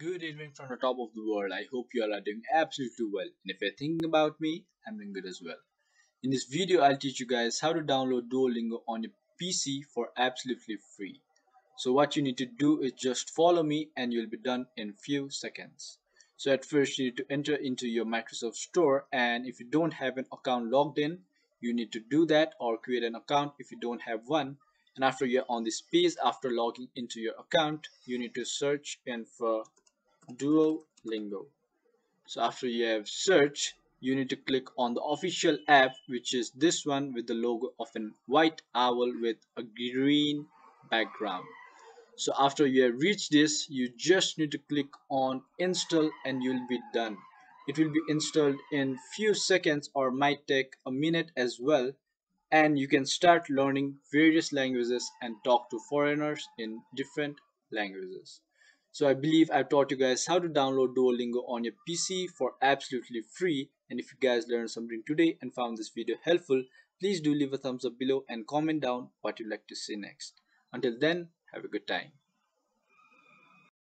Good evening from the top of the world. I hope you all are doing absolutely well. And if you're thinking about me, I'm doing good as well. In this video, I'll teach you guys how to download Duolingo on your PC for absolutely free. So what you need to do is just follow me and you'll be done in few seconds. So at first you need to enter into your Microsoft Store and if you don't have an account logged in, you need to do that or create an account if you don't have one and after you're on this page after logging into your account you need to search in for Duolingo. So after you have searched you need to click on the official app which is this one with the logo of an white owl with a green background. So after you have reached this you just need to click on install and you'll be done. It will be installed in few seconds or might take a minute as well. And you can start learning various languages and talk to foreigners in different languages. So I believe I've taught you guys how to download Duolingo on your PC for absolutely free and if you guys learned something today and found this video helpful, please do leave a thumbs up below and comment down what you'd like to see next. Until then, have a good time.